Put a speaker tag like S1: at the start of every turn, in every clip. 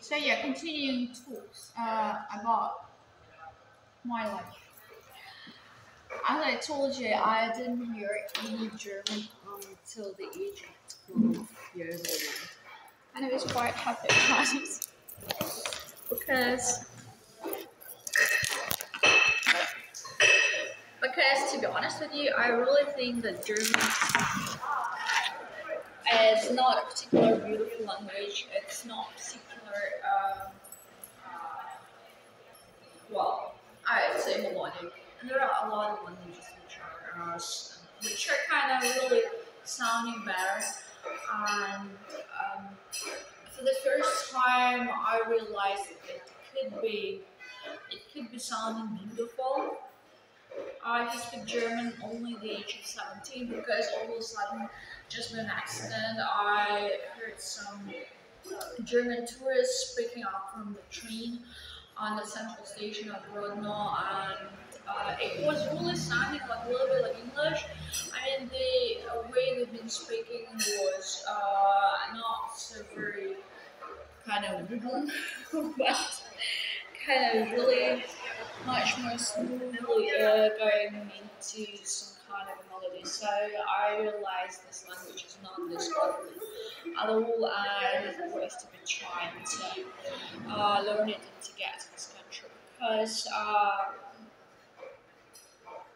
S1: So yeah, continuing talks uh, about my life. As I told you, I didn't hear any German until the age of 12 years old. And it was quite happy it. Because because to be honest with you, I really think that German is not a particular beautiful language. It's not. Um, well, I'd say melodic. And there are a lot of languages which are uh, which are kind of really sounding better. And um, for the first time, I realized it could be it could be sounding beautiful I can speak German only the age of 17 because all of a sudden, just by an accident, I heard some German tourists picking up from the train on the central station of Grodno and uh, it was really sounding like a little bit like English. I mean, the way they've been speaking was uh, not so very kind of wooden, but kind of really much more smoothly uh, going into some kind of melody. So I realized this language is not this lovely at all, and to be trying to uh, learn it and to get to this country because. Uh,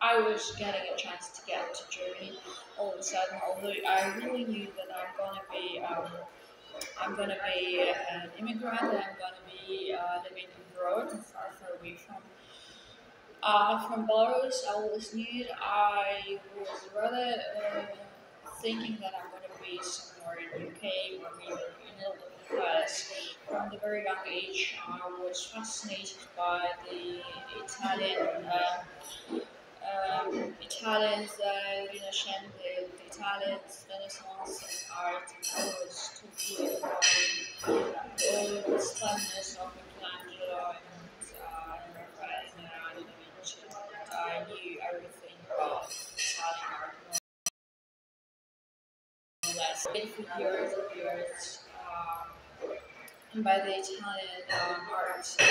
S1: I was getting a chance to get to Germany all of a sudden, although I really knew that I'm gonna be um, I'm gonna be an immigrant and I'm gonna be uh, living abroad, far, far away from uh, from Belarus, I always knew I was rather uh, thinking that I'm going to be somewhere in the UK or maybe in Italy because from the very young age I was fascinated by the Italian uh, um, Italians, uh, Rinascente, the Italians, Renaissance and art, and I was totally about the splendidness of Michelangelo and Raphael and Leonardo da Vinci. I knew everything about Italian art more or less. Years and years um, by the Italian um, art and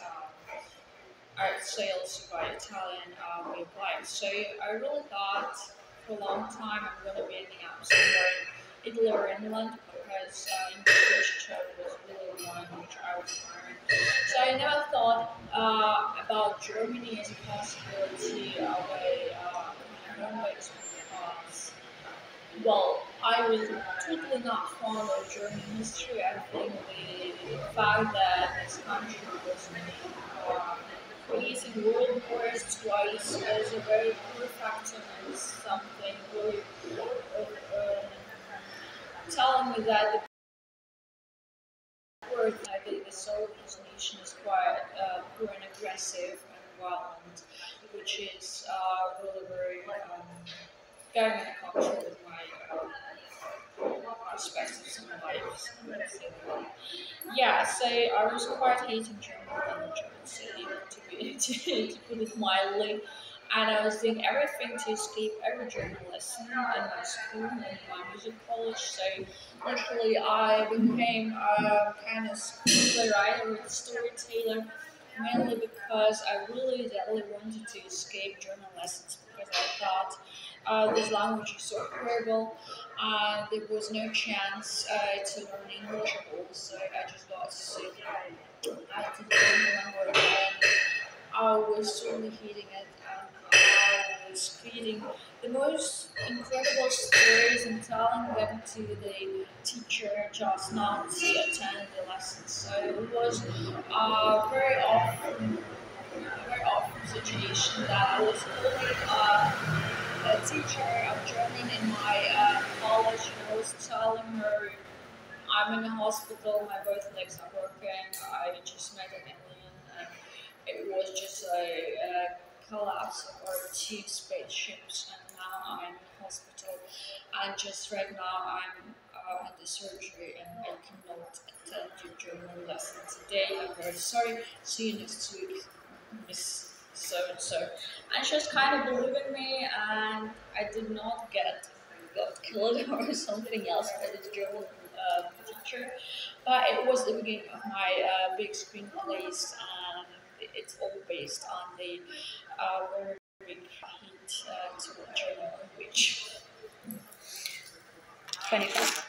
S1: um, art sales by Italian um, life. So I really thought for a long time I'm going to be ending up somewhere in Italy or England because uh, English literature was really one which I was learning. So I never thought uh, about Germany as a possibility of a uh, well, I was totally not fond of German history. I think the fact that this country was uh, facing world wars twice is a very poor factor and something really uh, telling me that the word that the Soviet nation is quite uh, poor and aggressive and violent, which is uh, really very um, going in contrast with my perspectives in life. Yeah, so I was quite hating German and German city, to, be, to, to put it mildly and I was doing everything to escape every German lesson in my school and my music college. So literally, I became a kind of playwright or storyteller, mainly because I really, really wanted to escape German lessons because I thought uh, this language is so horrible. Uh, there was no chance uh, to learn English at all, so I just got sick. I had to learn language, and I was really hating it was creating the most incredible stories and telling them to the teacher just not to attend the lessons. So it was uh, very often, very often situation that I was uh, a teacher of German in my uh, college and I was telling her I'm in a hospital, my both legs are broken, I just met an alien and it was just a, a collapse of our two spaceships, and now I'm in hospital. And just right now, I'm uh, at the surgery, and I cannot attend your German lesson today. I'm very sorry. See you next week, Miss so and so. And she was kind of believing me, and I did not get got killed or something else by the German uh, actor. But it was the beginning of my uh, big screen plays, and it's all based on the uh, very big hit uh, to German language. 25.